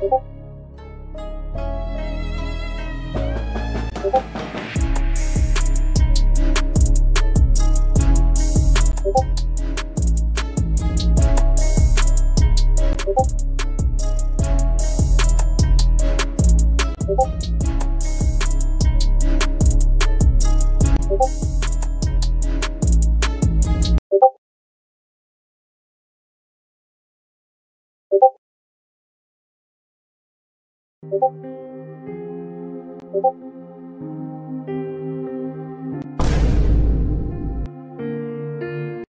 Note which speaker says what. Speaker 1: Thank you.
Speaker 2: you